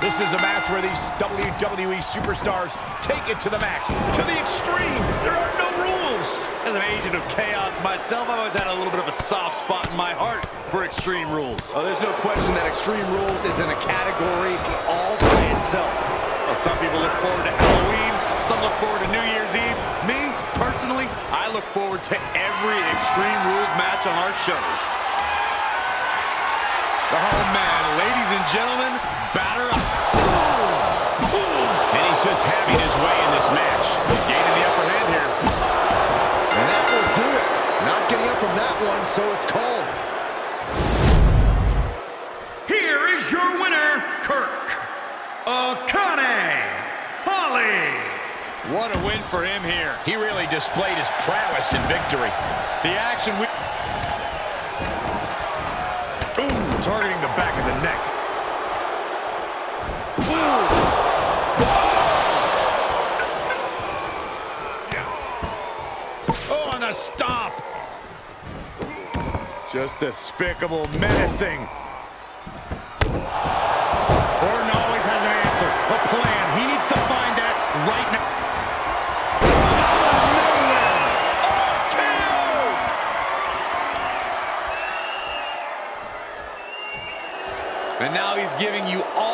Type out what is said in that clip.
This is a match where these WWE superstars take it to the max, to the extreme. There are no rules. As an agent of chaos myself, I've always had a little bit of a soft spot in my heart for Extreme Rules. Oh, there's no question that Extreme Rules is in a category all by itself. Well, some people look forward to Halloween, some look forward to New Year's Eve. Me, personally, I look forward to every Extreme Rules match on our shows. Oh, man, ladies and gentlemen, batter up. And he's just having his way in this match. He's gaining the upper hand here. And that will do it. Not getting up from that one, so it's called. Here is your winner, Kirk Akane Holly. What a win for him here. He really displayed his prowess in victory. The action we... Ooh, targeting the back of the neck. Oh, and a stomp. Just despicable, menacing. Orton always has an answer, a plan. He needs to find that right now. And now he's giving you all